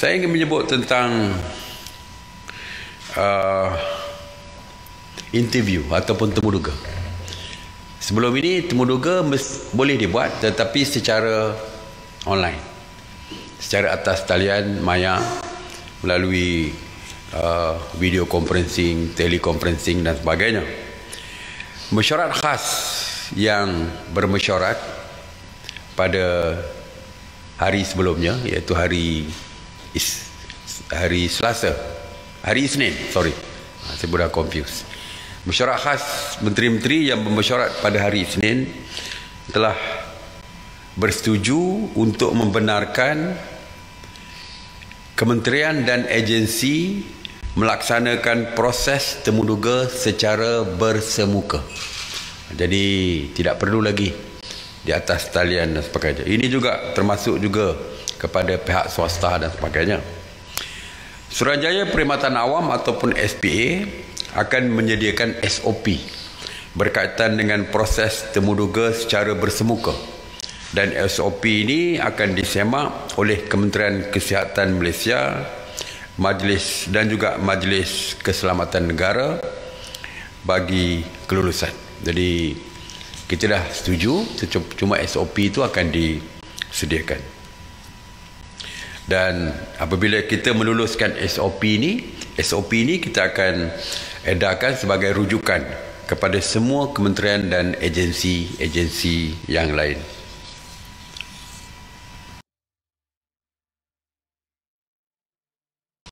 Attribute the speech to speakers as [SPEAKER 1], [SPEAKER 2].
[SPEAKER 1] Saya ingin menyebut tentang uh, interview ataupun temuduga. Sebelum ini temuduga mes, boleh dibuat tetapi secara online. Secara atas talian maya melalui uh, video conferencing, teleconferencing dan sebagainya. Mesyuarat khas yang bermesyuarat pada hari sebelumnya iaitu hari is, hari Selasa. Hari Isnin sorry. Ha, saya sudah confused. Mesyuarat khas menteri-menteri yang bermesyuarat pada hari Isnin telah bersetuju untuk membenarkan kementerian dan agensi melaksanakan proses temuduga secara bersemuka. Jadi tidak perlu lagi di atas talian dan sebagainya. Ini juga termasuk juga kepada pihak swasta dan sebagainya. Suruhanjaya Perkhidmatan Awam ataupun SPA akan menyediakan SOP berkaitan dengan proses temuduga secara bersemuka. Dan SOP ini akan disemak oleh Kementerian Kesihatan Malaysia, Majlis dan juga Majlis Keselamatan Negara bagi kelulusan. Jadi kita dah setuju cuma SOP itu akan disediakan. Dan apabila kita meluluskan SOP ini SOP ini kita akan edarkan sebagai rujukan kepada semua kementerian dan agensi-agensi yang lain